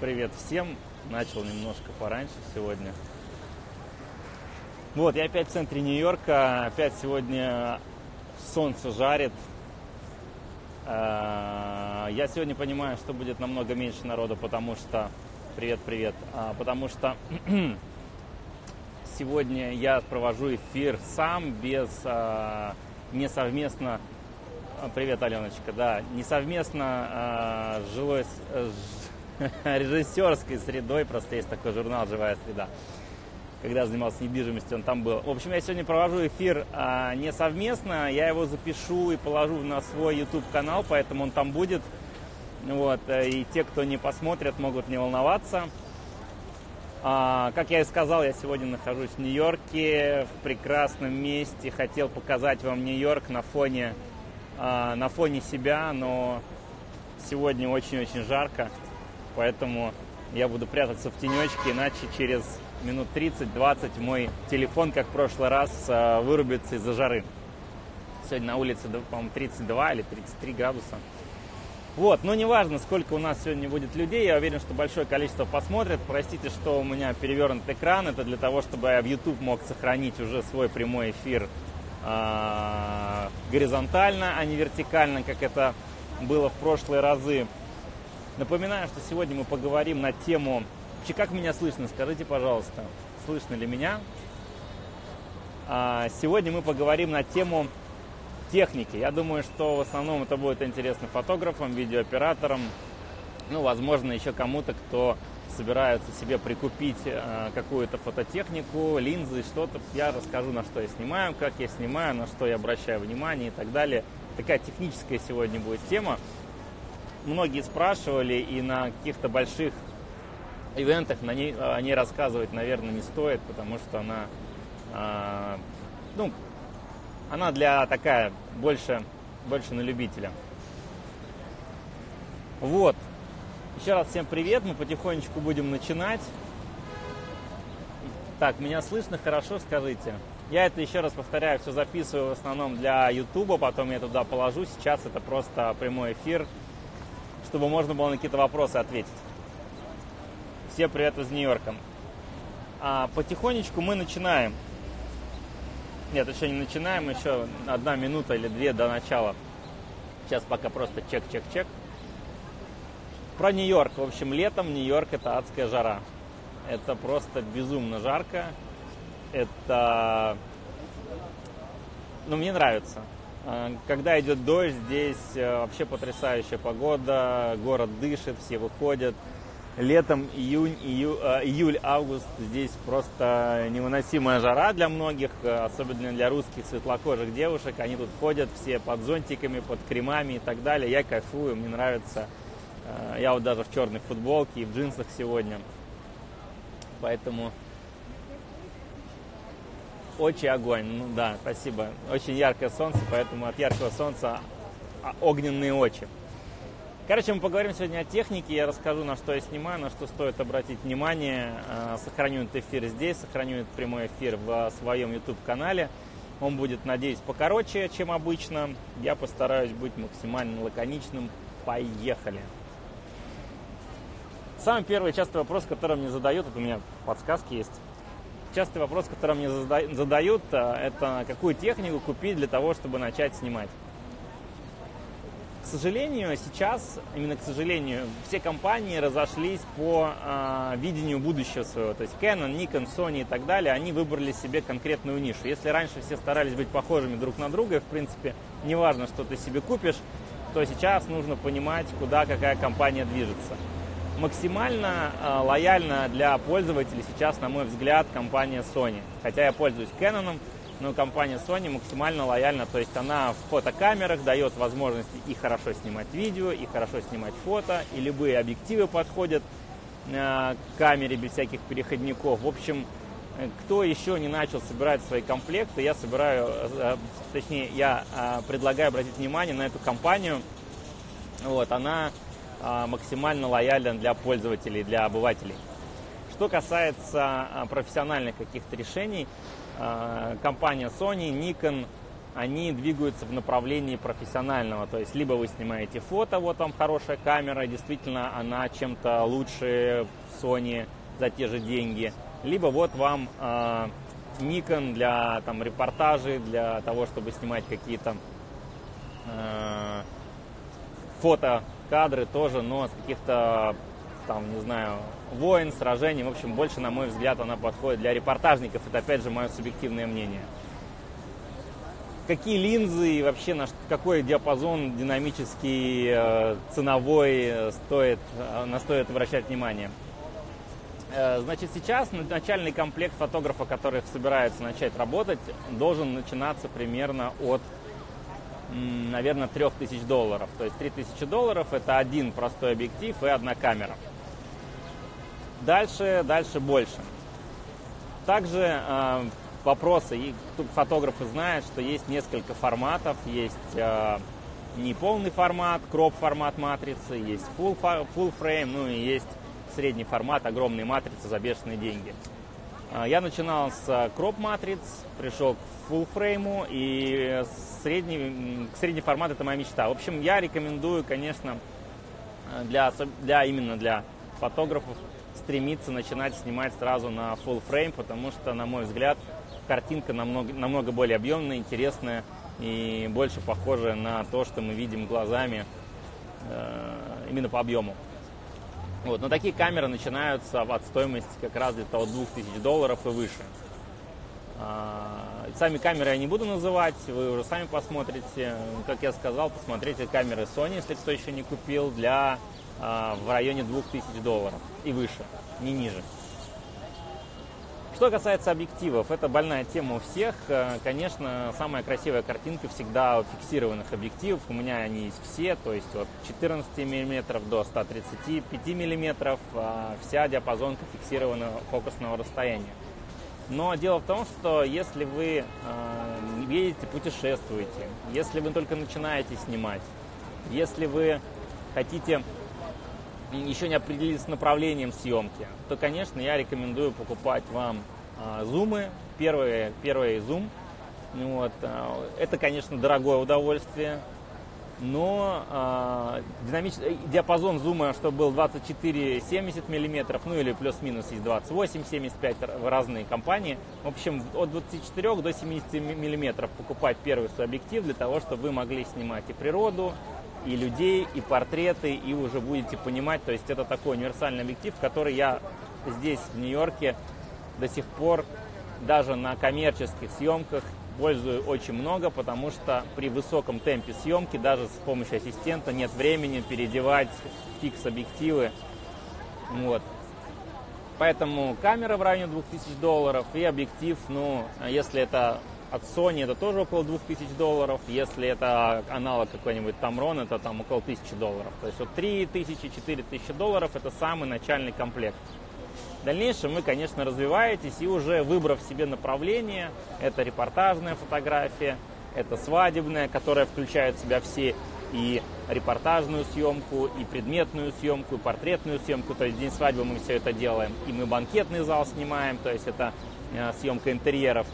привет всем. Начал немножко пораньше сегодня. Вот, я опять в центре Нью-Йорка. Опять сегодня солнце жарит. А, я сегодня понимаю, что будет намного меньше народу, потому что... Привет, привет. А, потому что сегодня я провожу эфир сам, без... А, не совместно... Привет, Аленочка, да, не совместно с жилой, режиссерской средой, просто есть такой журнал «Живая среда». Когда занимался недвижимостью, он там был. В общем, я сегодня провожу эфир а, не совместно, я его запишу и положу на свой YouTube-канал, поэтому он там будет. Вот, и те, кто не посмотрят, могут не волноваться. А, как я и сказал, я сегодня нахожусь в Нью-Йорке, в прекрасном месте. Хотел показать вам Нью-Йорк на фоне, а, на фоне себя, но сегодня очень-очень жарко. Поэтому я буду прятаться в тенечке, иначе через минут 30-20 мой телефон, как в прошлый раз, э, вырубится из-за жары. Сегодня на улице, по-моему, 32 или 33 градуса. Вот, но неважно, сколько у нас сегодня будет людей, я уверен, что большое количество посмотрят. Простите, что у меня перевернут экран, это для того, чтобы я в YouTube мог сохранить уже свой прямой эфир э, горизонтально, а не вертикально, как это было в прошлые разы. Напоминаю, что сегодня мы поговорим на тему... Вообще, как меня слышно? Скажите, пожалуйста, слышно ли меня? А, сегодня мы поговорим на тему техники. Я думаю, что в основном это будет интересно фотографам, видеооператорам, ну, возможно, еще кому-то, кто собирается себе прикупить э, какую-то фототехнику, линзы, что-то. Я расскажу, на что я снимаю, как я снимаю, на что я обращаю внимание и так далее. Такая техническая сегодня будет тема многие спрашивали, и на каких-то больших ивентах на ней, о ней рассказывать, наверное, не стоит, потому что она, э, ну, она для такая больше, больше на любителя. Вот. Еще раз всем привет, мы потихонечку будем начинать. Так, меня слышно хорошо, скажите. Я это еще раз повторяю, все записываю в основном для YouTube, потом я туда положу. Сейчас это просто прямой эфир чтобы можно было на какие-то вопросы ответить. Все привет из Нью-Йорка. А потихонечку мы начинаем. Нет, еще не начинаем, еще одна минута или две до начала. Сейчас пока просто чек-чек-чек. Про Нью-Йорк. В общем, летом Нью-Йорк это адская жара. Это просто безумно жарко. Это... Ну, мне нравится. А, когда идет дождь, здесь э, вообще потрясающая погода, город дышит, все выходят. Летом июнь, ию, э, июль, август здесь просто невыносимая жара для многих, э, особенно для русских светлокожих девушек. Они тут ходят все под зонтиками, под кремами и так далее. Я кайфую, мне нравится. Я вот даже в черной футболке и в джинсах сегодня. Поэтому очень огонь. Ну да, спасибо. Очень яркое солнце, поэтому от яркого солнца огненные очи. Короче, мы поговорим сегодня о технике. Я расскажу, на что я снимаю, на что стоит обратить внимание. А, сохраню этот эфир здесь, сохраню этот прямой эфир в своем YouTube-канале. Он будет, надеюсь, покороче, чем обычно. Я постараюсь быть максимально лаконичным. Поехали! Самый первый частый вопрос, который мне задают, это у меня подсказки есть частый вопрос, который мне задают, э, это какую технику купить для того, чтобы начать снимать. К сожалению, сейчас, именно к сожалению, все компании разошлись по э, видению будущего своего. То есть Canon, Nikon, Sony и так далее, они выбрали себе конкретную нишу. Если раньше все старались быть похожими друг на друга, и, в принципе, неважно, что ты себе купишь, то сейчас нужно понимать, куда какая компания движется максимально э, лояльна для пользователей сейчас, на мой взгляд, компания Sony. Хотя я пользуюсь Canon, но компания Sony максимально лояльна, то есть она в фотокамерах дает возможность и хорошо снимать видео, и хорошо снимать фото, и любые объективы подходят э, к камере без всяких переходников. В общем, э, кто еще не начал собирать свои комплекты, я собираю, точнее, я предлагаю обратить внимание на эту компанию. Вот, она максимально лоялен для пользователей, для обывателей. Что касается а, профессиональных каких-то решений, а, компания Sony, Nikon, они двигаются в направлении профессионального. То есть либо вы снимаете фото, вот вам хорошая камера, действительно она чем-то лучше Sony за те же деньги, либо вот вам Nikon для там, репортажей, для того, чтобы снимать какие-то фотокадры тоже, но с каких-то там, не знаю, войн, сражений. В общем, больше, на мой взгляд, она подходит для репортажников. Это, опять же, мое субъективное мнение. Какие линзы и вообще на какой диапазон динамический, э, ценовой э, стоит, э, на стоит обращать внимание? Значит, сейчас начальный комплект фотографа, который собирается начать работать, должен начинаться примерно от, наверное, 3000 долларов. То есть 3000 долларов это один простой объектив и одна камера. Дальше, дальше больше. Также э, вопросы, и фотографы знают, что есть несколько форматов, есть э, неполный формат, кроп формат матрицы, есть full, full frame, ну и есть средний формат, огромные матрицы за бешеные деньги. Э, я начинал с кроп матриц, пришел к full frame, и средний, средний формат это моя мечта. В общем, я рекомендую, конечно, для, для именно для фотографов стремиться начинать снимать сразу на full frame, потому что, на мой взгляд, картинка намного, намного более объемная, интересная и больше похожая на то, что мы видим глазами э, именно по объему. Вот. Но такие камеры начинаются от стоимости как раз где-то от 2000 долларов и выше. А, сами камеры я не буду называть, вы уже сами посмотрите. Как я сказал, посмотрите камеры Sony, если кто еще не купил, для а, в районе 2000 долларов и выше, не ниже. Что касается объективов, это больная тема у всех. Э, конечно, самая красивая картинка всегда у фиксированных объективов. У меня они есть все, то есть от 14 мм до 135 мм, вся диапазонка фиксированного фокусного расстояния. Но дело в том, что если вы э, едете, путешествуете, если вы только начинаете снимать, если вы хотите еще не определились с направлением съемки, то, конечно, я рекомендую покупать вам а, зумы. Первый, первый зум. Вот. А, это, конечно, дорогое удовольствие, но э, динамический диапазон зума, чтобы был 24-70 мм, ну или плюс-минус есть 28-75 в разные компании. В общем, от 24 до 70 мм покупать первый свой объектив для того, чтобы вы могли снимать и природу, и людей, и портреты, и уже будете понимать, то есть это такой универсальный объектив, который я здесь, в Нью-Йорке, до сих пор даже на коммерческих съемках пользую очень много, потому что при высоком темпе съемки даже с помощью ассистента нет времени переодевать фикс-объективы. Вот. Поэтому камера в районе 2000 долларов и объектив, ну, если это от Sony это тоже около 2000 долларов. Если это аналог какой-нибудь Tamron, это там около 1000 долларов. То есть вот 3000-4000 долларов это самый начальный комплект. В дальнейшем вы, конечно, развиваетесь и уже выбрав себе направление, это репортажная фотография, это свадебная, которая включает в себя все и репортажную съемку, и предметную съемку, и портретную съемку. То есть день свадьбы мы все это делаем. И мы банкетный зал снимаем, то есть это э, съемка интерьеров.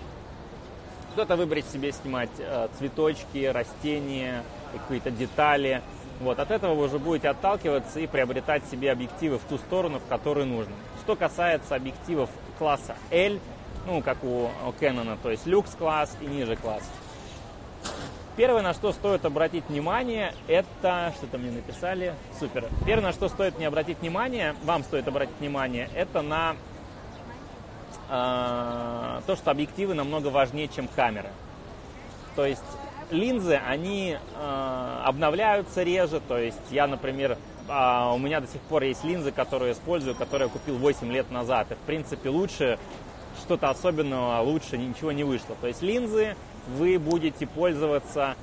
Кто-то выбрать себе снимать э, цветочки, растения, какие-то детали. Вот, от этого вы уже будете отталкиваться и приобретать себе объективы в ту сторону, в которую нужно. Что касается объективов класса L, ну, как у Canon, то есть люкс класс и ниже класс. Первое, на что стоит обратить внимание, это... Что-то мне написали. Супер. Первое, на что стоит не обратить внимание, вам стоит обратить внимание, это на э, то, что объективы намного важнее, чем камеры. То есть линзы, они э, обновляются реже. То есть я, например, э, у меня до сих пор есть линзы, которые использую, которые я купил 8 лет назад. И, в принципе, лучше что-то особенного, лучше ничего не вышло. То есть линзы вы будете пользоваться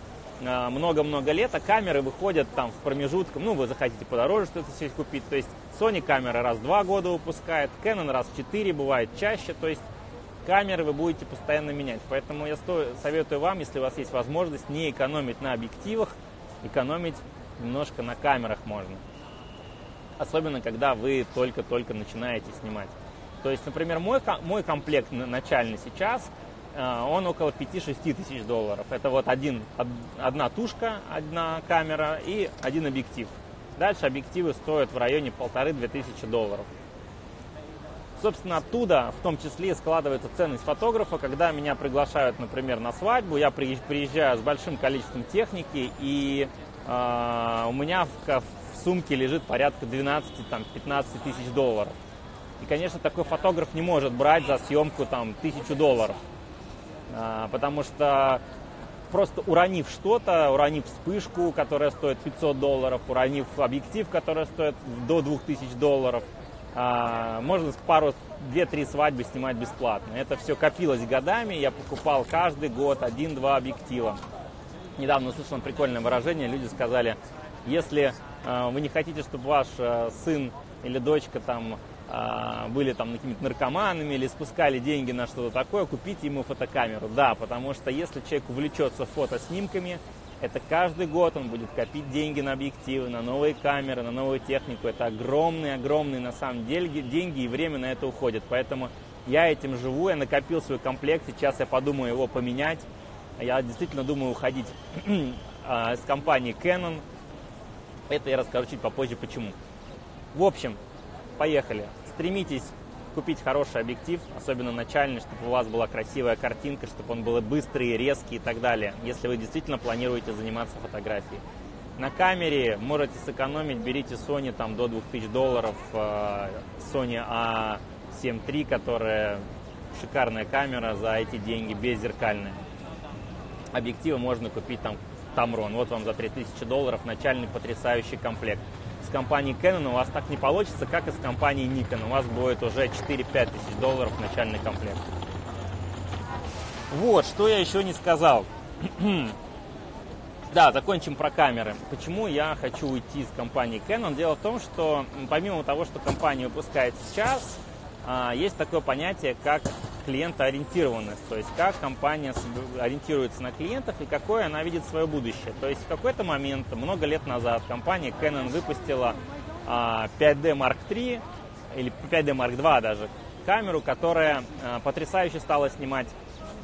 много-много лет, а камеры выходят там в промежутках, ну, вы захотите подороже что-то себе купить, то есть Sony камера раз в два года выпускает, Canon раз в четыре, бывает чаще, то есть камеры вы будете постоянно менять. Поэтому я советую вам, если у вас есть возможность, не экономить на объективах, экономить немножко на камерах можно. Особенно, когда вы только-только начинаете снимать. То есть, например, мой, мой комплект начальный сейчас – он около 5-6 тысяч долларов. Это вот один, одна тушка, одна камера и один объектив. Дальше объективы стоят в районе полторы-две тысячи долларов. Собственно, оттуда в том числе складывается ценность фотографа, когда меня приглашают, например, на свадьбу, я приезжаю с большим количеством техники, и э, у меня в, в сумке лежит порядка 12-15 тысяч долларов. И, конечно, такой фотограф не может брать за съемку там тысячу долларов, э, потому что просто уронив что-то, уронив вспышку, которая стоит 500 долларов, уронив объектив, который стоит до 2000 долларов – а, можно пару, две-три свадьбы снимать бесплатно. Это все копилось годами, я покупал каждый год один-два объектива. Недавно услышал прикольное выражение, люди сказали, если э, вы не хотите, чтобы ваш э, сын или дочка там были там какими-то наркоманами или спускали деньги на что-то такое, купите ему фотокамеру. Да, потому что если человек увлечется фотоснимками, это каждый год он будет копить деньги на объективы, на новые камеры, на новую технику. Это огромные-огромные на самом деле деньги и время на это уходит. Поэтому я этим живу, я накопил свой комплект, сейчас я подумаю его поменять. Я действительно думаю уходить а, с компании Canon. Это я расскажу чуть попозже почему. В общем, поехали. Стремитесь купить хороший объектив, особенно начальный, чтобы у вас была красивая картинка, чтобы он был быстрый, резкий и так далее, если вы действительно планируете заниматься фотографией. На камере можете сэкономить, берите Sony там до 2000 долларов, э, Sony A7 III, которая шикарная камера за эти деньги, беззеркальная. Объективы можно купить там Tamron, вот вам за 3000 долларов начальный потрясающий комплект с компанией Canon у вас так не получится, как и с компанией Nikon. У вас будет уже 4-5 тысяч долларов начальный комплект. Вот, что я еще не сказал. да, закончим про камеры. Почему я хочу уйти из компании Canon? Дело в том, что помимо того, что компания выпускает сейчас, а, есть такое понятие, как клиентоориентированность, то есть как компания ориентируется на клиентов и какое она видит свое будущее. То есть в какой-то момент, много лет назад, компания Canon выпустила 5D а, Mark III или 5D Mark II даже, камеру, которая а, потрясающе стала снимать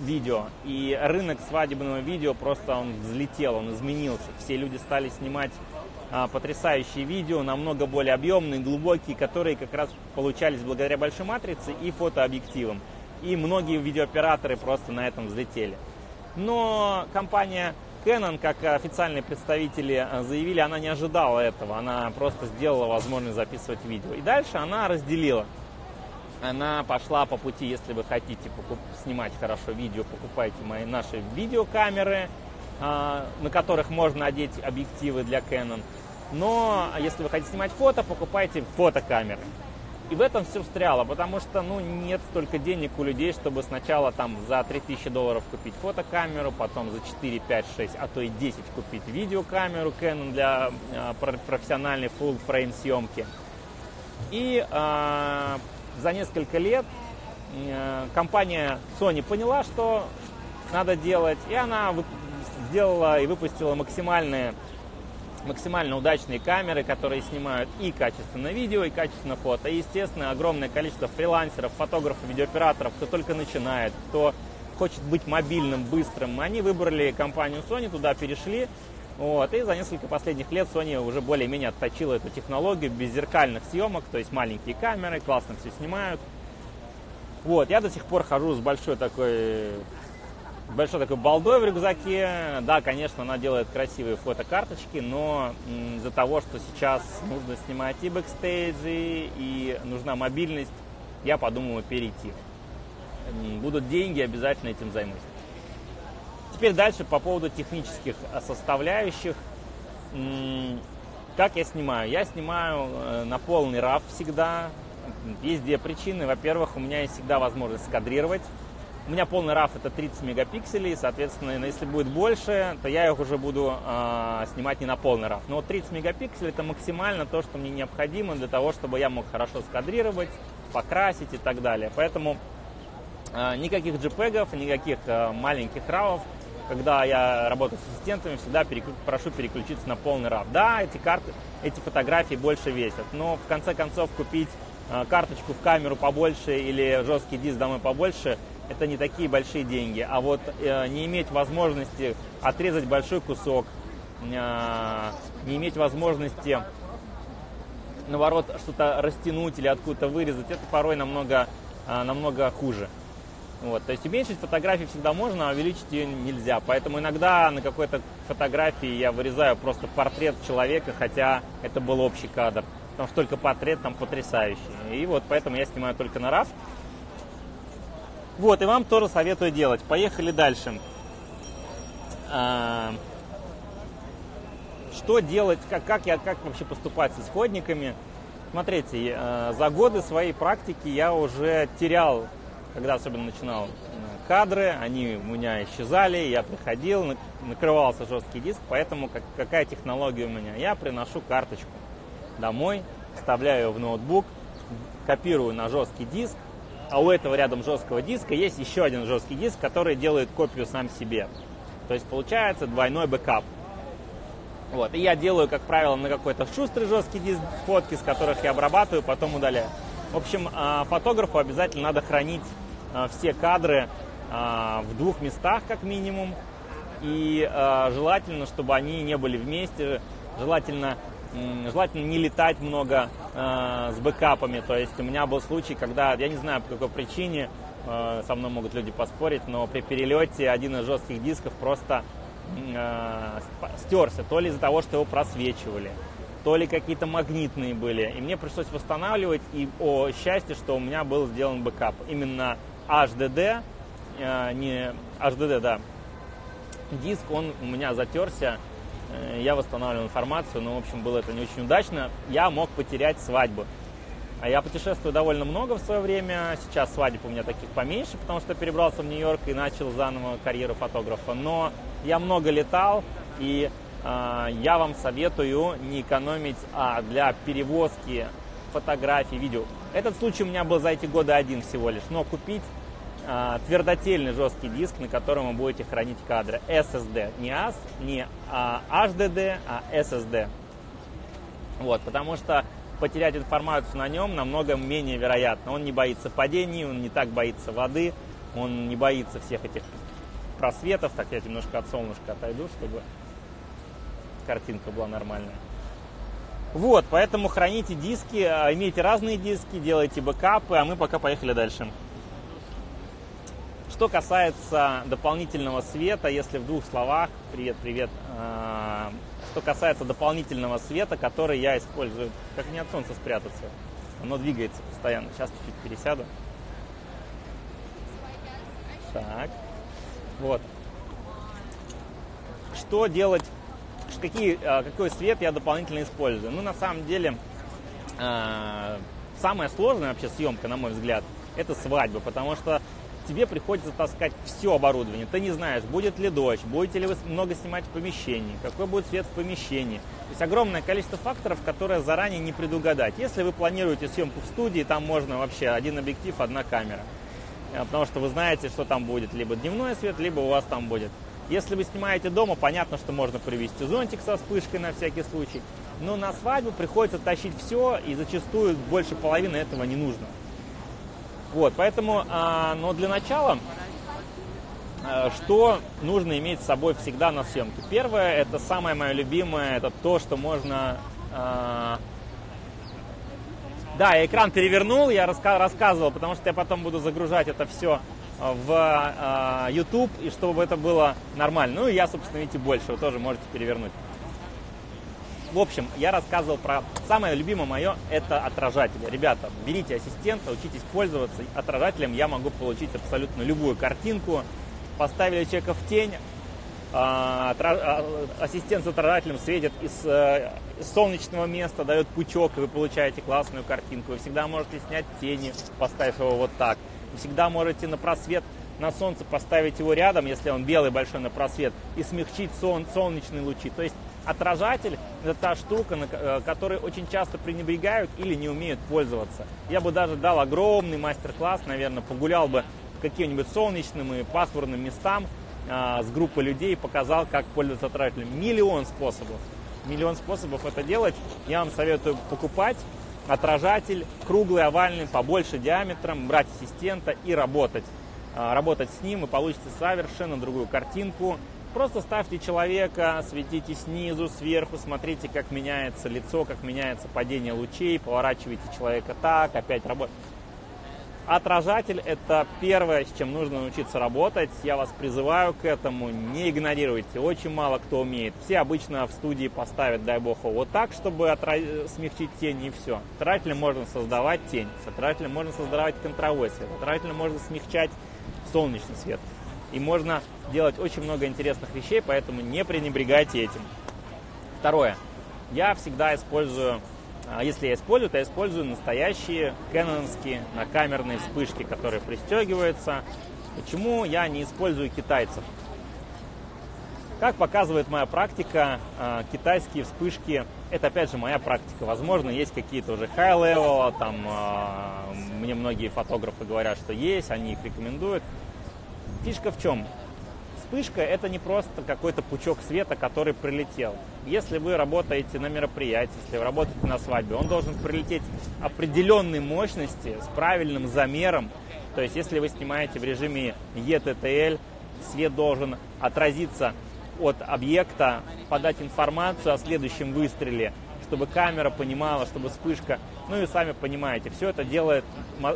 видео. И рынок свадебного видео просто он взлетел, он изменился. Все люди стали снимать а, потрясающие видео, намного более объемные, глубокие, которые как раз получались благодаря большой матрице и фотообъективам. И многие видеооператоры просто на этом взлетели. Но компания Canon, как официальные представители а, заявили, она не ожидала этого. Она просто сделала возможность записывать видео. И дальше она разделила. Она пошла по пути, если вы хотите покуп- снимать хорошо видео, покупайте мои, наши видеокамеры, а, на которых можно одеть объективы для Canon. Но если вы хотите снимать фото, покупайте фотокамеры. И в этом все встряло, потому что ну, нет столько денег у людей, чтобы сначала там за 3000 долларов купить фотокамеру, потом за 4, 5, 6, а то и 10 купить видеокамеру Canon для э, профессиональной full frame съемки. И э, за несколько лет э, компания Sony поняла, что надо делать, и она сделала и выпустила максимальные максимально удачные камеры, которые снимают и качественное видео, и качественное фото. И, естественно, огромное количество фрилансеров, фотографов, видеооператоров, кто только начинает, кто хочет быть мобильным, быстрым. Они выбрали компанию Sony, туда перешли. Вот, и за несколько последних лет Sony уже более-менее отточила эту технологию беззеркальных съемок, то есть маленькие камеры, классно все снимают. Вот, я до сих пор хожу с большой такой большой такой балдой в рюкзаке. Да, конечно, она делает красивые фотокарточки, но из-за того, что сейчас нужно снимать и бэкстейджи, и нужна мобильность, я подумал перейти. Будут деньги, обязательно этим займусь. Теперь дальше по поводу технических э, составляющих. Как я снимаю? Я снимаю э, на полный RAW всегда. Есть две причины. Во-первых, у меня есть всегда возможность скадрировать у меня полный RAW это 30 мегапикселей, соответственно, если будет больше, то я их уже буду э, снимать не на полный RAW. Но вот 30 мегапикселей это максимально то, что мне необходимо для того, чтобы я мог хорошо скадрировать, покрасить и так далее. Поэтому э, никаких JPEG, никаких э, маленьких RAW, когда я работаю с ассистентами, всегда переклю... прошу переключиться на полный RAW. Да, эти карты, эти фотографии больше весят, но в конце концов купить карточку в камеру побольше или жесткий диск домой побольше это не такие большие деньги. А вот э, не иметь возможности отрезать большой кусок, э, не иметь возможности, наоборот, что-то растянуть или откуда-то вырезать, это порой намного, э, намного хуже. Вот, то есть уменьшить фотографии всегда можно, а увеличить ее нельзя. Поэтому иногда на какой-то фотографии я вырезаю просто портрет человека, хотя это был общий кадр. Потому что только портрет там потрясающий. И вот поэтому я снимаю только на RAW. Вот, и вам тоже советую делать. Поехали дальше. А, что делать, как, как, я, как вообще поступать с исходниками? Смотрите, э, за годы своей практики я уже терял когда особенно начинал э, кадры, они у меня исчезали, я приходил, накрывался жесткий диск, поэтому как, какая технология у меня? Я приношу карточку домой, вставляю в ноутбук, копирую на жесткий диск, а у этого рядом жесткого диска есть еще один жесткий диск, который делает копию сам себе. То есть получается двойной бэкап. Вот. И я делаю, как правило, на какой-то шустрый жесткий диск фотки, с которых я обрабатываю, потом удаляю. В общем, а, фотографу обязательно надо хранить а, все кадры а, в двух местах как минимум. И желательно, чтобы они не были вместе. Желательно, желательно не летать много с бэкапами. То есть у меня был случай, когда, я не знаю по какой причине, со мной могут люди поспорить, но при перелете один из жестких дисков просто стерся. То ли из-за того, что его просвечивали, то ли какие-то магнитные были. И мне пришлось восстанавливать, и о счастье, что у меня был сделан бэкап. Именно HDD, э, не HDD, да, диск, он у меня затерся, э, я восстанавливал информацию, но, в общем, было это не очень удачно. Я мог потерять свадьбу. А я путешествую довольно много в свое время. Сейчас свадеб у меня таких поменьше, потому что перебрался в Нью-Йорк и начал заново карьеру фотографа. Но я много летал, и а, я вам советую не экономить а для перевозки фотографий, видео. Этот случай у меня был за эти годы один всего лишь, но купить твердотельный жесткий диск, на котором вы будете хранить кадры. SSD. Не AS, не а, HDD, а SSD. Вот, потому что потерять информацию на нем намного менее вероятно. Он не боится падений, он не так боится воды, он не боится всех этих просветов. Так, я немножко от солнышка отойду, чтобы картинка была нормальная. Вот, поэтому храните диски, а, имейте разные диски, делайте бэкапы, а мы пока поехали дальше. Что касается дополнительного света, если в двух словах, привет, привет, а, что касается дополнительного света, который я использую, как не от солнца спрятаться, оно двигается постоянно. Сейчас чуть-чуть пересяду. Так, вот. Что делать какие, а, какой свет я дополнительно использую? Ну, на самом деле, а, самая сложная вообще съемка, на мой взгляд, это свадьба, потому что тебе приходится таскать все оборудование. Ты не знаешь, будет ли дождь, будете ли вы много снимать в помещении, какой будет свет в помещении. То есть огромное количество факторов, которые заранее не предугадать. Если вы планируете съемку в студии, там можно вообще один объектив, одна камера. А, потому что вы знаете, что там будет. Либо дневной свет, либо у вас там будет если вы снимаете дома, понятно, что можно привезти зонтик со вспышкой на всякий случай. Но на свадьбу приходится тащить все, и зачастую больше половины этого не нужно. Вот, поэтому, а, но для начала, а, что нужно иметь с собой всегда на съемке? Первое, это самое мое любимое, это то, что можно... А, да, я экран перевернул, я раска- рассказывал, потому что я потом буду загружать это все в э, YouTube, и чтобы это было нормально. Ну и я, собственно, видите, больше, вы тоже можете перевернуть. В общем, я рассказывал про самое любимое мое – это отражатели. Ребята, берите ассистента, учитесь пользоваться отражателем. Я могу получить абсолютно любую картинку. Поставили человека в тень, а, а, ассистент с отражателем светит из, э, солнечного места, дает пучок, и вы получаете классную картинку. Вы всегда можете снять тени, поставив его вот так. Вы всегда можете на просвет на солнце поставить его рядом, если он белый большой на просвет, и смягчить сон, солнечные лучи. То есть отражатель – это та штука, на, э, которой очень часто пренебрегают или не умеют пользоваться. Я бы даже дал огромный мастер-класс, наверное, погулял бы по каким-нибудь солнечным и пасмурным местам а, с группой людей и показал, как пользоваться отражателем. Миллион способов. Миллион способов это делать. Я вам советую покупать отражатель круглый, овальный, побольше диаметром, брать ассистента и работать. а, работать с ним, вы получите совершенно другую картинку. Просто ставьте человека, светите снизу, сверху, смотрите, как меняется лицо, как меняется падение лучей, поворачивайте человека так, опять работать. Отражатель – это первое, с чем нужно научиться работать. Я вас призываю к этому, не игнорируйте. Очень мало кто умеет. Все обычно в студии поставят, дай бог, вот так, чтобы отра... смягчить тень и все. С отражателем можно создавать тень, с отражателем можно создавать контровой свет, с отражателем можно смягчать солнечный свет. И можно делать очень много интересных вещей, поэтому не пренебрегайте этим. Второе. Я всегда использую а если я использую, то я использую настоящие кэноновские накамерные вспышки, которые пристегиваются. Почему я не использую китайцев? Как показывает моя практика, а, китайские вспышки, это опять же моя практика. Возможно, есть какие-то уже high-level, там а, мне многие фотографы говорят, что есть, они их рекомендуют. Фишка в чем? вспышка это не просто какой-то пучок света, который прилетел. Если вы работаете на мероприятии, если вы работаете на свадьбе, он должен прилететь определенной мощности с правильным замером. То есть, если вы снимаете в режиме ETTL, свет должен отразиться от объекта, подать информацию о следующем выстреле, чтобы камера понимала, чтобы вспышка, ну и сами понимаете, все это делает,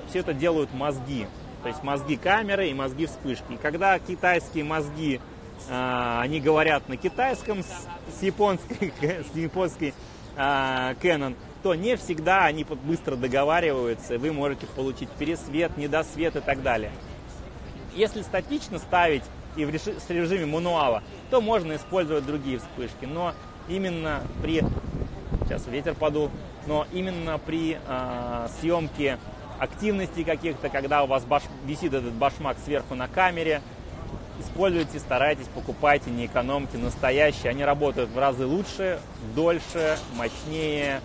все это делают мозги. То есть мозги камеры и мозги вспышки. И когда китайские мозги, э, они говорят на китайском с, с японской, с японской э, Canon, то не всегда они быстро договариваются, вы можете получить пересвет, недосвет и так далее. Если статично ставить и в режи, с режиме мануала, то можно использовать другие вспышки. Но именно при... Сейчас ветер подул. Но именно при э, съемке активностей каких-то, когда у вас баш... висит этот башмак сверху на камере. Используйте, старайтесь, покупайте, не экономьте, настоящие. Они работают в разы лучше, дольше, мощнее.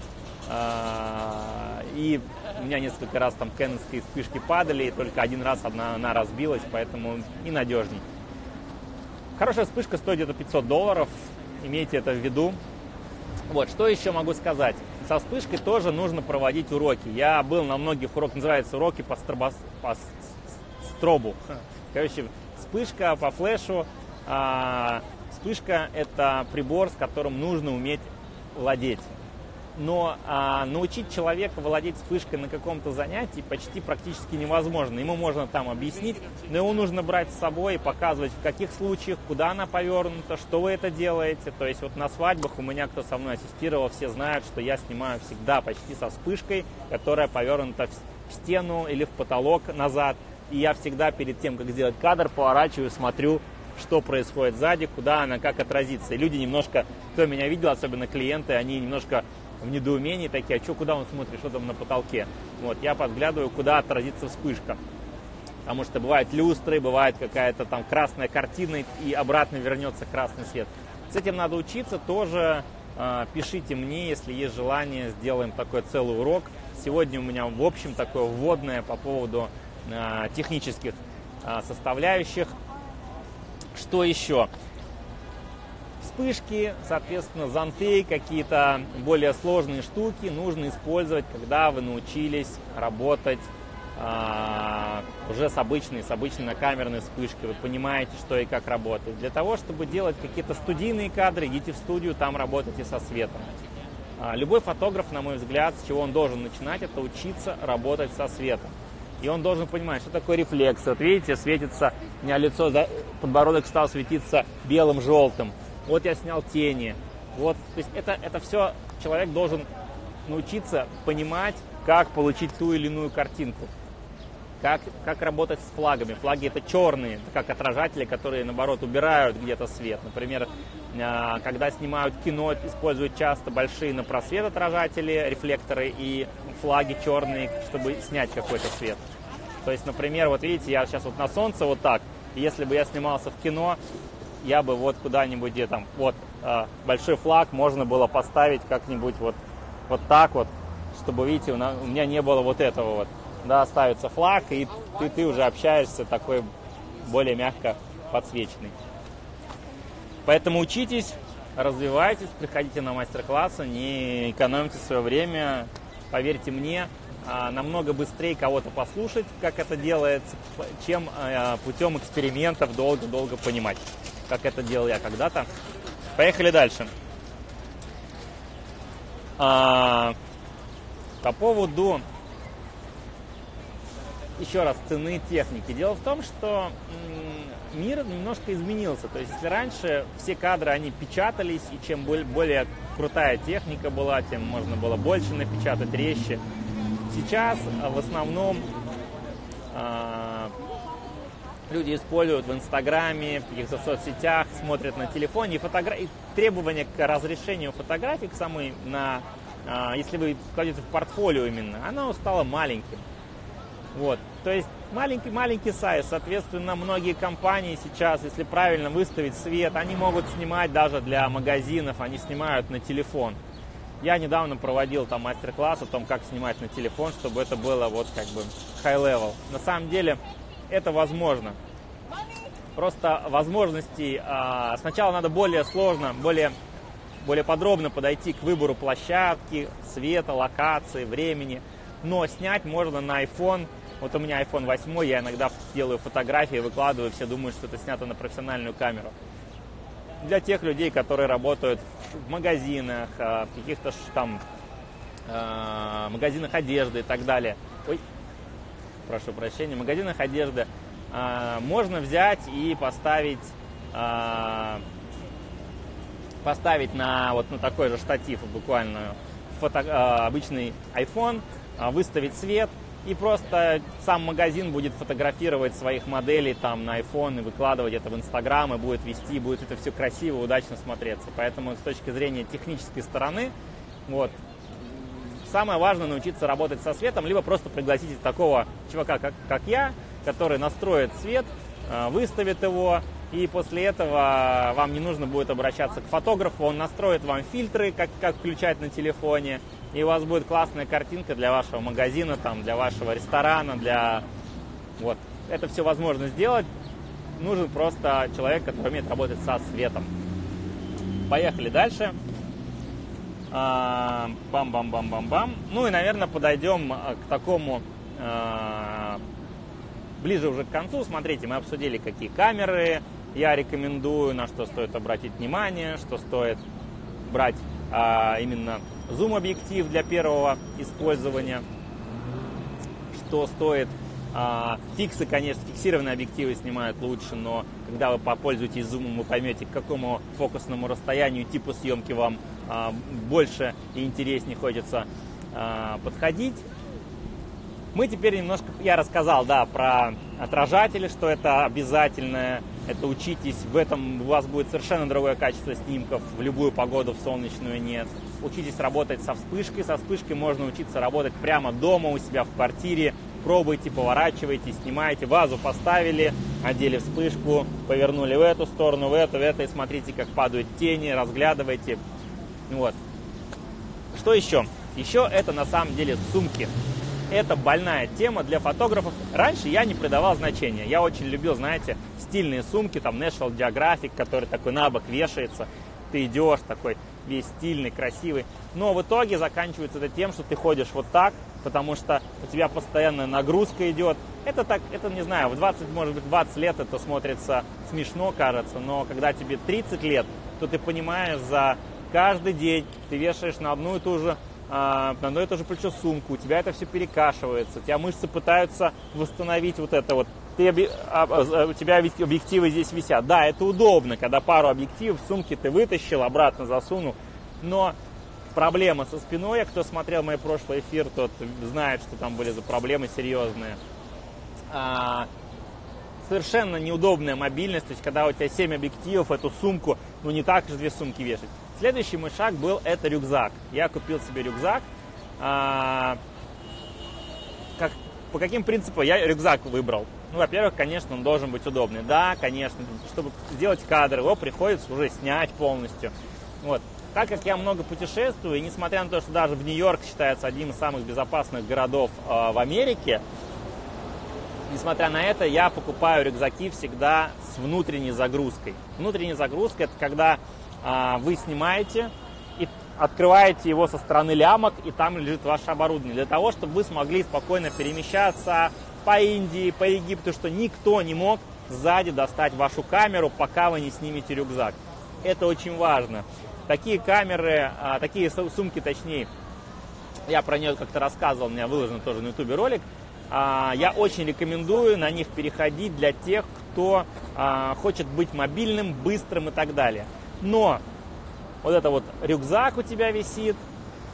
А, и у меня несколько раз там кэнонские вспышки падали, и только один раз одна она разбилась, поэтому и надежней. Хорошая вспышка стоит где-то 500 долларов, имейте это в виду. Вот, что еще могу сказать? Со вспышкой тоже нужно проводить уроки. Я был на многих уроках, называется уроки по, стробос, по стробу. Короче, вспышка по флешу. А, вспышка – это прибор, с которым нужно уметь владеть но а, научить человека владеть вспышкой на каком-то занятии почти практически невозможно. Ему можно там объяснить, но его нужно брать с собой и показывать, в каких случаях, куда она повернута, что вы это делаете. То есть вот на свадьбах у меня, кто со мной ассистировал, все знают, что я снимаю всегда почти со вспышкой, которая повернута в стену или в потолок назад. И я всегда перед тем, как сделать кадр, поворачиваю, смотрю, что происходит сзади, куда она, как отразится. И люди немножко, кто меня видел, особенно клиенты, они немножко в недоумении такие, а что, куда он смотрит, что там на потолке. Вот, я подглядываю, куда отразится вспышка. Потому что бывают люстры, бывает какая-то там красная картина, и обратно вернется красный свет. С этим надо учиться тоже. Э, пишите мне, если есть желание, сделаем такой целый урок. Сегодня у меня, в общем, такое вводное по поводу э, технических э, составляющих. Что еще? Вспышки, соответственно, зонты, какие-то более сложные штуки нужно использовать, когда вы научились работать а, уже с обычной, с обычной накамерной вспышкой. Вы понимаете, что и как работает. Для того, чтобы делать какие-то студийные кадры, идите в студию, там работайте со светом. А, любой фотограф, на мой взгляд, с чего он должен начинать, это учиться работать со светом. И он должен понимать, что такое рефлекс. Вот видите, светится, у меня лицо, подбородок стал светиться белым-желтым вот я снял тени. Вот, то есть это, это все человек должен научиться понимать, как получить ту или иную картинку. Как, как работать с флагами. Флаги это черные, это как отражатели, которые наоборот убирают где-то свет. Например, а, когда снимают кино, используют часто большие на просвет отражатели, рефлекторы и флаги черные, чтобы снять какой-то свет. То есть, например, вот видите, я сейчас вот на солнце вот так, если бы я снимался в кино, я бы вот куда-нибудь, где там, вот, э, большой флаг можно было поставить как-нибудь вот, вот так вот, чтобы, видите, у, у меня не было вот этого вот, да, ставится флаг, и ты, ты уже общаешься такой более мягко подсвеченный. Поэтому учитесь, развивайтесь, приходите на мастер-классы, не экономьте свое время. Поверьте мне, а, намного быстрее кого-то послушать, как это делается, чем а, путем экспериментов долго-долго понимать, как это делал я когда-то. Поехали дальше. А, по поводу еще раз цены техники. Дело в том, что мир немножко изменился. То есть, если раньше все кадры, они печатались, и чем более крутая техника была, тем можно было больше напечатать, резче. Сейчас а, в основном э, люди используют в Инстаграме, в каких-то соцсетях, смотрят на телефоне, и, фотогра... и требования к разрешению фотографий, к самой на, э, если вы кладете в портфолио именно, оно стало маленьким. Вот. То есть маленький-маленький сайт, соответственно, многие компании сейчас, если правильно выставить свет, они могут снимать даже для магазинов, они снимают на телефон. Я недавно проводил там мастер-класс о том, как снимать на телефон, чтобы это было вот как бы high level. На самом деле это возможно. Просто возможностей а, сначала надо более сложно, более, более подробно подойти к выбору площадки, света, локации, времени. Но снять можно на iPhone вот у меня iPhone 8, я иногда делаю фотографии, выкладываю, все думают, что это снято на профессиональную камеру. Для тех людей, которые работают в магазинах, а, в каких-то там а, магазинах одежды и так далее. Ой, прошу прощения, магазинах одежды а, можно взять и поставить поставить на вот на такой же штатив буквально фото, обычный iPhone, выставить свет, и просто сам магазин будет фотографировать своих моделей там на iPhone и выкладывать это в Instagram и будет вести, будет это все красиво, удачно смотреться. Поэтому с точки зрения технической стороны, вот, самое важное научиться работать со светом, либо просто пригласить такого чувака, как, как я, который настроит свет, э, выставит его, и после этого вам не нужно будет обращаться к фотографу, он настроит вам фильтры, как, как включать на телефоне, и у вас будет классная картинка для вашего магазина, там, для вашего ресторана, для... Вот. Это все возможно сделать. Нужен просто человек, который умеет работать со светом. Поехали дальше. А, бам-бам-бам-бам-бам. Ну и, наверное, подойдем а, к такому а, ближе уже к концу. Смотрите, мы обсудили, какие камеры я рекомендую, на что стоит обратить внимание, что стоит брать а, именно зум-объектив для первого использования, что стоит а, фиксы, конечно, фиксированные объективы снимают лучше, но когда вы попользуетесь зумом, вы поймете, к какому фокусному расстоянию, типу съемки вам а, больше и интереснее хочется а, подходить. Мы теперь немножко, я рассказал, да, про отражатели, что это обязательное, это учитесь, в этом у вас будет совершенно другое качество снимков, в любую погоду, в солнечную нет. Учитесь работать со вспышкой, со вспышкой можно учиться работать прямо дома у себя в квартире, пробуйте, поворачивайте, снимайте, вазу поставили, одели вспышку, повернули в эту сторону, в эту, в эту, и смотрите, как падают тени, разглядывайте. Вот. Что еще? Еще это на самом деле сумки это больная тема для фотографов. Раньше я не придавал значения. Я очень любил, знаете, стильные сумки, там National Geographic, который такой на бок вешается. Ты идешь такой весь стильный, красивый. Но в итоге заканчивается это тем, что ты ходишь вот так, потому что у тебя постоянная нагрузка идет. Это так, это не знаю, в 20, может быть, 20 лет это смотрится смешно, кажется, но когда тебе 30 лет, то ты понимаешь, за каждый день ты вешаешь на одну и ту же а, на одно и то же плечо сумку, у тебя это все перекашивается, у тебя мышцы пытаются восстановить вот это вот. Ты, а, а, у тебя объективы здесь висят. Да, это удобно, когда пару объективов в сумке ты вытащил, обратно засунул, но проблема со спиной, кто смотрел мой прошлый эфир, тот знает, что там были за проблемы серьезные. А, совершенно неудобная мобильность, то есть когда у тебя 7 объективов, эту сумку, ну не так же две сумки вешать. Следующий мой шаг был это рюкзак. Я купил себе рюкзак. А, как, по каким принципам я рюкзак выбрал? Ну, во-первых, конечно, он должен быть удобный. Да, конечно, чтобы сделать кадр, его приходится уже снять полностью. Вот. Так как я много путешествую, и несмотря на то, что даже в Нью-Йорк считается одним из самых безопасных городов э, в Америке, несмотря на это, я покупаю рюкзаки всегда с внутренней загрузкой. Внутренняя загрузка это когда а, вы снимаете, и открываете его со стороны лямок, и там лежит ваше оборудование. Для того, чтобы вы смогли спокойно перемещаться по Индии, по Египту, что никто не мог сзади достать вашу камеру, пока вы не снимете рюкзак. Это очень важно. Такие камеры, а, такие сумки, точнее, я про нее как-то рассказывал, у меня выложен тоже на ютубе ролик. А, я очень рекомендую на них переходить для тех, кто а, хочет быть мобильным, быстрым и так далее. Но вот это вот рюкзак у тебя висит,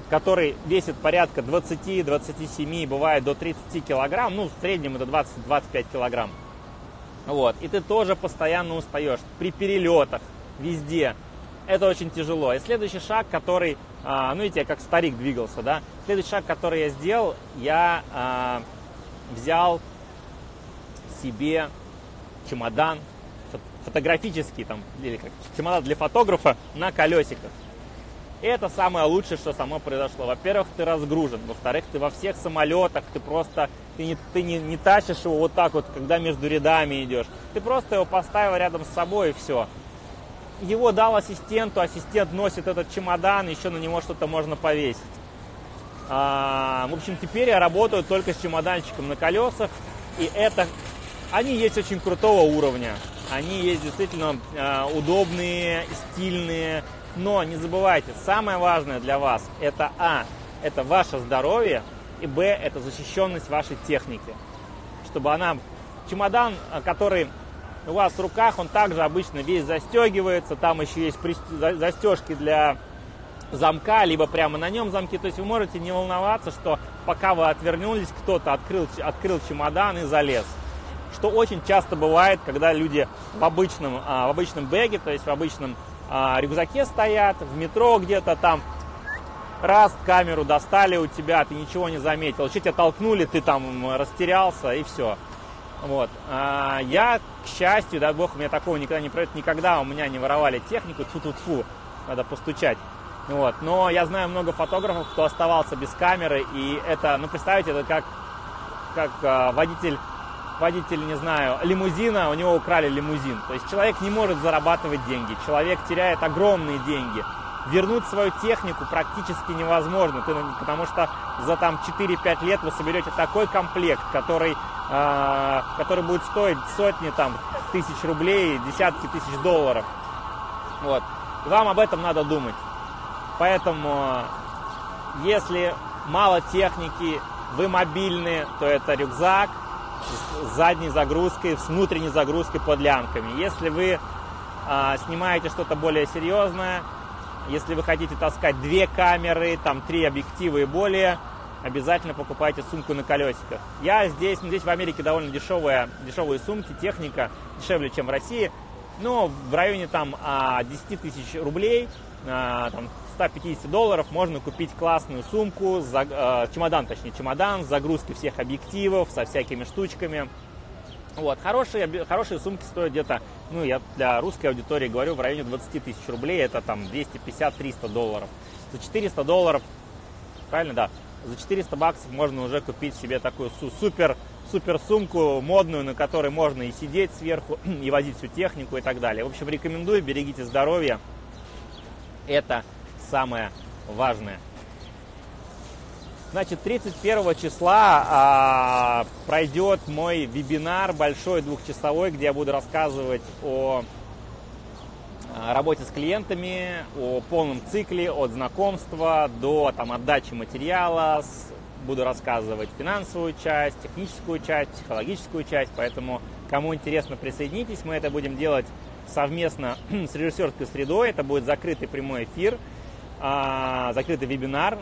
который весит порядка 20-27, бывает до 30 килограмм, ну в среднем это 20-25 килограмм. Вот. И ты тоже постоянно устаешь при перелетах, везде. Это очень тяжело. И следующий шаг, который, а, ну видите, я как старик двигался, да. Следующий шаг, который я сделал, я а, взял себе чемодан фотографический, там, или как чемодан для фотографа на колесиках. Это самое лучшее, что само произошло. Во-первых, ты разгружен. Во-вторых, ты во всех самолетах, ты просто ты не, ты не, не тащишь его вот так вот, когда между рядами идешь. Ты просто его поставил рядом с собой и все. Его дал ассистенту, ассистент носит этот чемодан, еще на него что-то можно повесить. А, в общем, теперь я работаю только с чемоданчиком на колесах, и это, они есть очень крутого уровня. Они есть действительно э, удобные, стильные. Но не забывайте, самое важное для вас это А, это ваше здоровье, и Б, это защищенность вашей техники. Чтобы она, чемодан, а, который у вас в руках, он также обычно весь застегивается, там еще есть застежки для замка, либо прямо на нем замки. То есть вы можете не волноваться, что пока вы отвернулись, кто-то открыл, открыл чемодан и залез что очень часто бывает, когда люди в обычном, а, в обычном бэге, то есть в обычном а, рюкзаке стоят, в метро где-то там, раз камеру достали у тебя, ты ничего не заметил, что тебя толкнули, ты там растерялся и все. Вот. А, я, к счастью, дай бог, у меня такого никогда не происходит, никогда у меня не воровали технику, тфу надо постучать. Вот. Но я знаю много фотографов, кто оставался без камеры, и это, ну, представьте, это как, как а, водитель водитель, не знаю, лимузина, у него украли лимузин. То есть человек не может зарабатывать деньги, человек теряет огромные деньги. Вернуть свою технику практически невозможно, потому что за там 4-5 лет вы соберете такой комплект, который, э, который будет стоить сотни там, тысяч рублей, десятки тысяч долларов. Вот. Вам об этом надо думать. Поэтому, если мало техники, вы мобильны, то это рюкзак, с задней загрузкой, с внутренней загрузкой под лямками. Если вы а, снимаете что-то более серьезное, если вы хотите таскать две камеры, там три объектива и более, обязательно покупайте сумку на колесиках. Я здесь, ну, здесь в Америке довольно дешевые, дешевые сумки, техника дешевле, чем в России, но в районе там 10 а, тысяч рублей, а, там 150 долларов можно купить классную сумку, э, чемодан, точнее, чемодан с загрузкой всех объективов, со всякими штучками. Вот, хорошие, хорошие сумки стоят где-то, ну, я для русской аудитории говорю, в районе 20 тысяч рублей, это там 250-300 долларов. За 400 долларов, правильно, да, за 400 баксов можно уже купить себе такую супер, супер сумку модную, на которой можно и сидеть сверху, и возить всю технику и так далее. В общем, рекомендую, берегите здоровье. Это самое важное. Значит, 31 числа а, пройдет мой вебинар большой двухчасовой, где я буду рассказывать о а, работе с клиентами, о полном цикле, от знакомства до там, отдачи материала. Буду рассказывать финансовую часть, техническую часть, психологическую часть. Поэтому, кому интересно, присоединитесь. Мы это будем делать совместно с режиссерской средой. Это будет закрытый прямой эфир а, закрытый вебинар.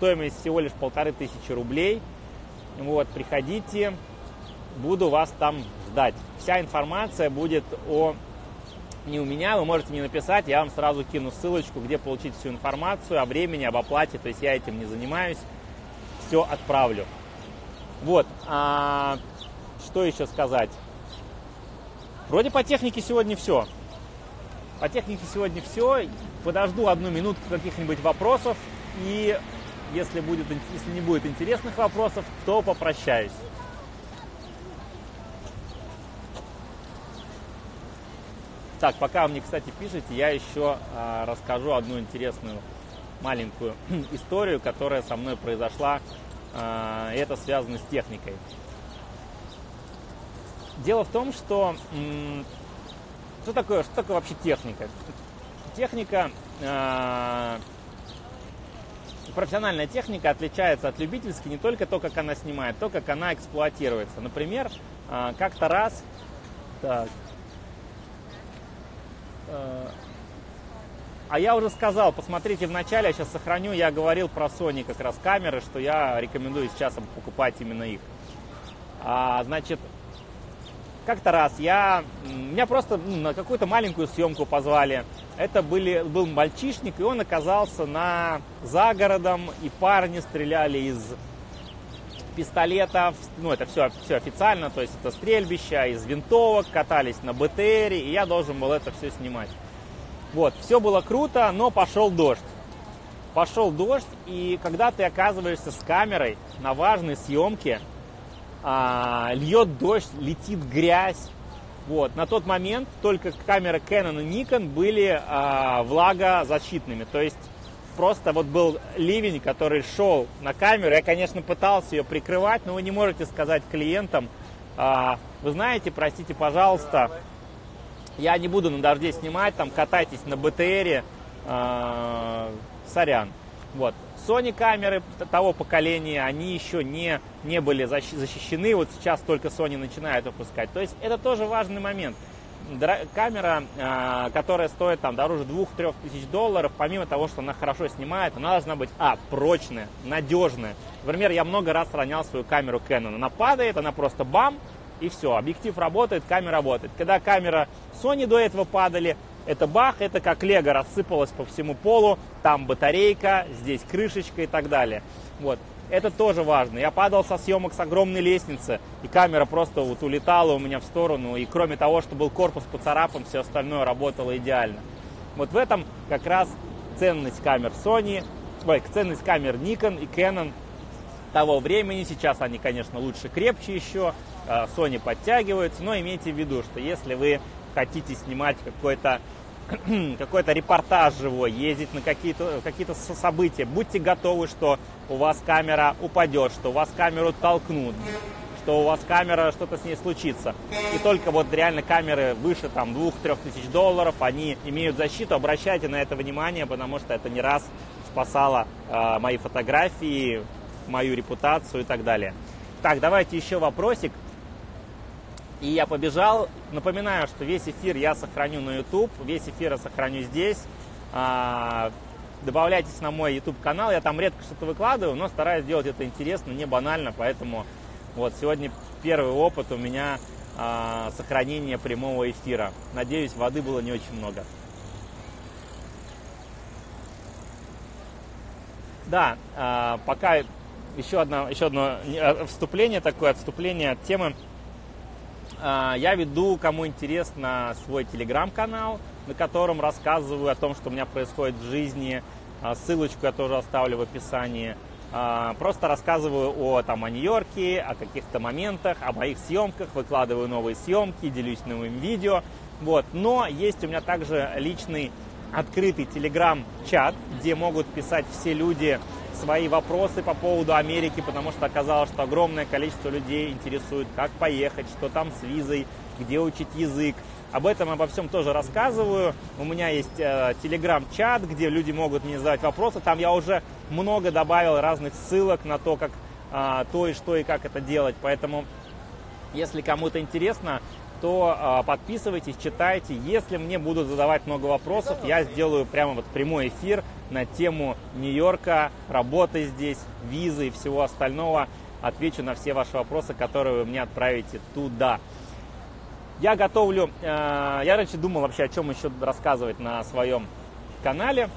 Стоимость всего лишь полторы тысячи рублей. Вот, приходите, буду вас там ждать. Вся информация будет о не у меня, вы можете не написать, я вам сразу кину ссылочку, где получить всю информацию о времени, об оплате, то есть я этим не занимаюсь, все отправлю. Вот, а, что еще сказать? Вроде по технике сегодня все. По технике сегодня все. Подожду одну минутку каких-нибудь вопросов. И если, будет, если не будет интересных вопросов, то попрощаюсь. Так, пока вы мне, кстати, пишете, я еще а, расскажу одну интересную маленькую историю, которая со мной произошла. И это связано с техникой. Дело в том, что что такое, что такое вообще техника? Техника, профессиональная техника отличается от любительской не только то, как она снимает, то, как она эксплуатируется. Например, как-то раз так, а я уже сказал, посмотрите в начале, я сейчас сохраню, я говорил про Sony как раз камеры, что я рекомендую сейчас покупать именно их. А, значит, как-то раз я, меня просто на какую-то маленькую съемку позвали. Это были, был мальчишник, и он оказался на, за городом, и парни стреляли из пистолетов, ну это все, все официально, то есть это стрельбища, из винтовок, катались на БТРе, и я должен был это все снимать. Вот, все было круто, но пошел дождь. Пошел дождь, и когда ты оказываешься с камерой на важной съемке, а, льет дождь, летит грязь. Вот. На тот момент только камеры Canon и Nikon были а, влагозащитными. То есть просто вот был ливень, который шел на камеру. Я, конечно, пытался ее прикрывать, но вы не можете сказать клиентам, а, вы знаете, простите, пожалуйста, я не буду на дожде снимать, там катайтесь на БТРе, э, сорян. Вот. Sony камеры того поколения, они еще не, не были защищены, вот сейчас только Sony начинает выпускать. То есть это тоже важный момент. Камера, э, которая стоит там дороже 2-3 тысяч долларов, помимо того, что она хорошо снимает, она должна быть, а, прочная, надежная. Например, я много раз ронял свою камеру Canon. Она падает, она просто бам, и все. Объектив работает, камера работает. Когда камера Sony до этого падали, это бах, это как лего рассыпалось по всему полу, там батарейка, здесь крышечка и так далее. Вот. Это тоже важно. Я падал со съемок с огромной лестницы, и камера просто вот улетала у меня в сторону, и кроме того, что был корпус поцарапан, все остальное работало идеально. Вот в этом как раз ценность камер Sony, ой, ценность камер Nikon и Canon того времени. Сейчас они, конечно, лучше, крепче еще, а, Sony подтягиваются, но имейте в виду, что если вы хотите снимать какой-то какой-то репортаж живой, ездить на какие-то какие события, будьте готовы, что у вас камера упадет, что у вас камеру толкнут, что у вас камера, что-то с ней случится. И только вот реально камеры выше там 2-3 тысяч долларов, они имеют защиту, обращайте на это внимание, потому что это не раз спасало э, мои фотографии, мою репутацию и так далее. Так, давайте еще вопросик. И я побежал. Напоминаю, что весь эфир я сохраню на YouTube, весь эфир я сохраню здесь. А, добавляйтесь на мой YouTube канал, я там редко что-то выкладываю, но стараюсь делать это интересно, не банально, поэтому вот сегодня первый опыт у меня а, сохранения прямого эфира. Надеюсь, воды было не очень много. Да, а, пока еще одно, еще одно вступление такое, отступление от темы я веду, кому интересно, свой телеграм-канал, на котором рассказываю о том, что у меня происходит в жизни. А, ссылочку я тоже оставлю в описании. А, просто рассказываю о, там, о Нью-Йорке, о каких-то моментах, о моих съемках, выкладываю новые съемки, делюсь новым видео. Вот. Но есть у меня также личный открытый телеграм-чат, где могут писать все люди, свои вопросы по поводу Америки, потому что оказалось, что огромное количество людей интересует, как поехать, что там с визой, где учить язык. Об этом, обо всем тоже рассказываю. У меня есть э, телеграм-чат, где люди могут мне задавать вопросы. Там я уже много добавил разных ссылок на то, как э, то и что и как это делать. Поэтому, если кому-то интересно, то э, подписывайтесь, читайте. Если мне будут задавать много вопросов, я сделаю прямо вот прямой эфир на тему Нью-Йорка, работы здесь, визы и всего остального. Отвечу на все ваши вопросы, которые вы мне отправите туда. Я готовлю, э, я раньше думал вообще, о чем еще рассказывать на своем канале.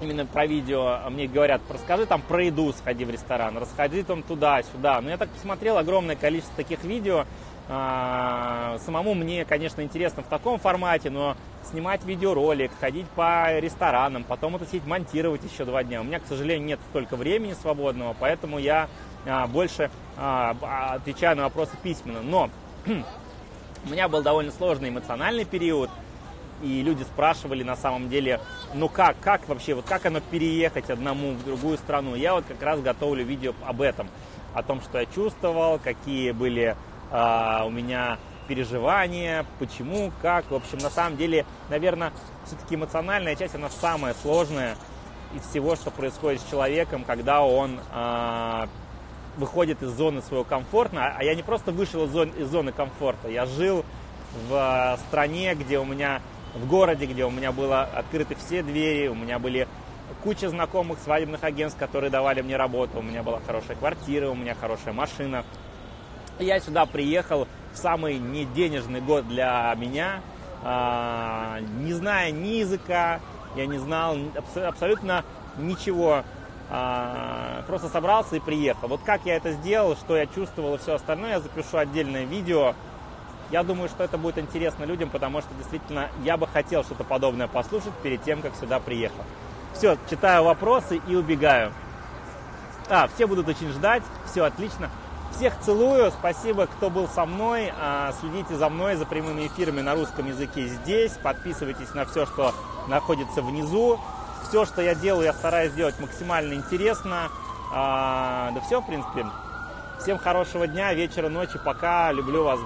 Именно про видео мне говорят, расскажи там про еду, сходи в ресторан, расходи там туда-сюда. Но я так посмотрел огромное количество таких видео, самому мне, конечно, интересно в таком формате, но снимать видеоролик, ходить по ресторанам, потом это сидеть монтировать еще два дня. У меня, к сожалению, нет столько времени свободного, поэтому я а, больше а, отвечаю на вопросы письменно. Но у меня был довольно сложный эмоциональный период. и люди спрашивали на самом деле, ну как, как вообще, вот как оно переехать одному в другую страну. Я вот как раз готовлю видео об этом, о том, что я чувствовал, какие были а, у меня переживания, почему, как. В общем, на самом деле, наверное, все-таки эмоциональная часть, она самая сложная из всего, что происходит с человеком, когда он э, выходит из зоны своего комфорта. А я не просто вышел из зоны, из зоны комфорта, я жил в стране, где у меня, в городе, где у меня было открыты все двери, у меня были куча знакомых свадебных агентств, которые давали мне работу, у меня была хорошая квартира, у меня хорошая машина. Я сюда приехал в самый неденежный год для меня, а, не зная ни языка, я не знал абсолютно ничего, а, просто собрался и приехал. Вот как я это сделал, что я чувствовал и все остальное, я запишу отдельное видео. Я думаю, что это будет интересно людям, потому что действительно я бы хотел что-то подобное послушать перед тем, как сюда приехал. Все, читаю вопросы и убегаю. А, все будут очень ждать, все отлично. Всех целую, спасибо, кто был со мной. А, следите за мной, за прямыми эфирами на русском языке здесь. Подписывайтесь на все, что находится внизу. Все, что я делаю, я стараюсь сделать максимально интересно. А, да все, в принципе. Всем хорошего дня, вечера, ночи. Пока. Люблю вас.